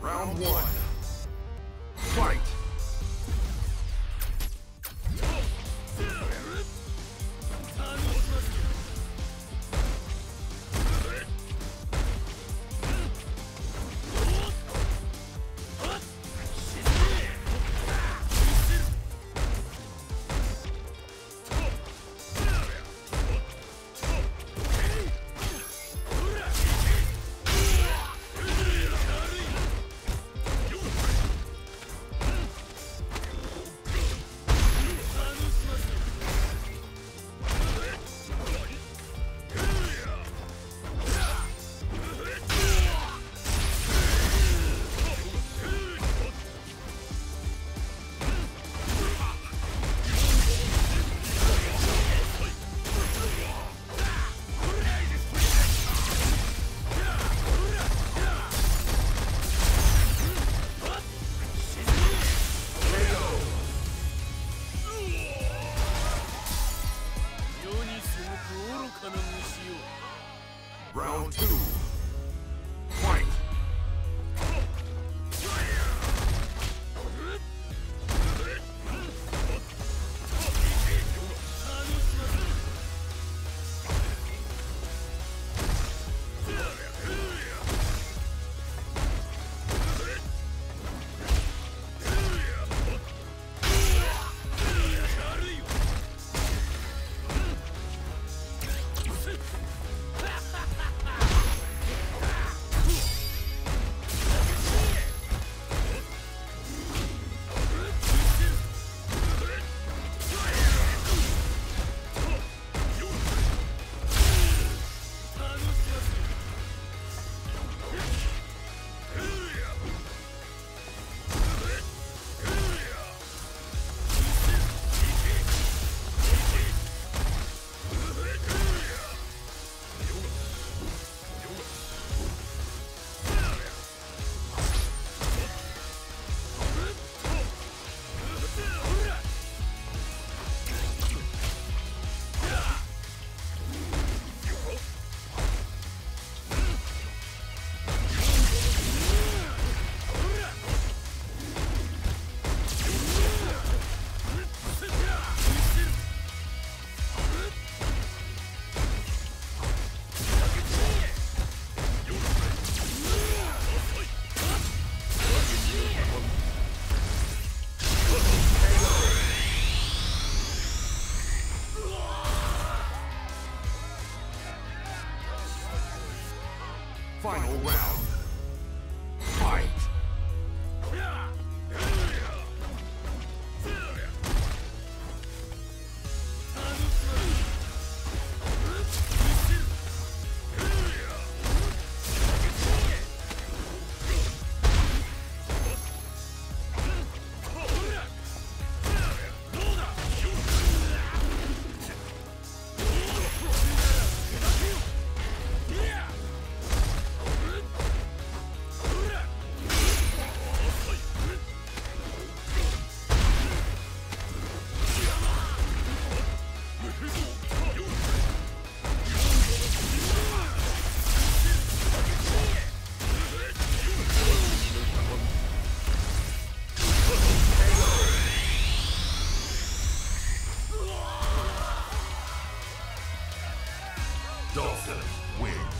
Round one. Fight! Round two. Final round. Dawson wins.